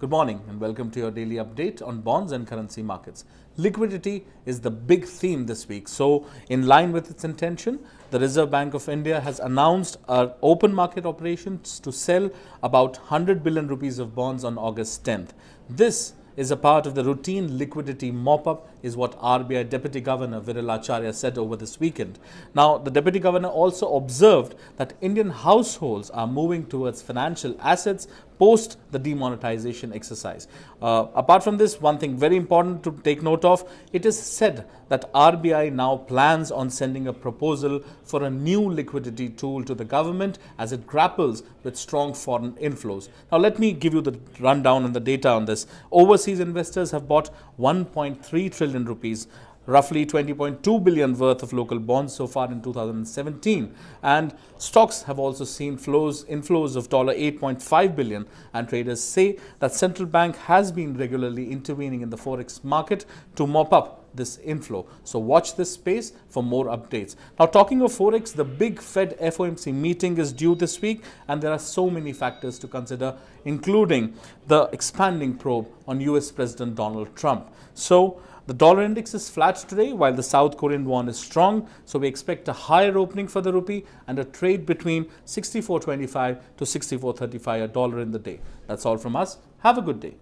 Good morning and welcome to your daily update on bonds and currency markets. Liquidity is the big theme this week. So, in line with its intention, the Reserve Bank of India has announced our open market operations to sell about 100 billion rupees of bonds on August 10th. This is a part of the routine liquidity mop-up is what RBI Deputy Governor Viral Acharya said over this weekend. Now, the Deputy Governor also observed that Indian households are moving towards financial assets post the demonetization exercise. Uh, apart from this, one thing very important to take note of, it is said that RBI now plans on sending a proposal for a new liquidity tool to the government as it grapples with strong foreign inflows. Now, let me give you the rundown and the data on this. Overseas investors have bought 1.3 trillion rupees roughly 20.2 billion worth of local bonds so far in 2017 and stocks have also seen flows inflows of dollar 8.5 billion. And traders say that central bank has been regularly intervening in the forex market to mop up this inflow. So watch this space for more updates. Now talking of Forex, the big Fed FOMC meeting is due this week and there are so many factors to consider including the expanding probe on US President Donald Trump. So the dollar index is flat today while the South Korean won is strong. So we expect a higher opening for the rupee and a trade between 64.25 to 64.35 a dollar in the day. That's all from us. Have a good day.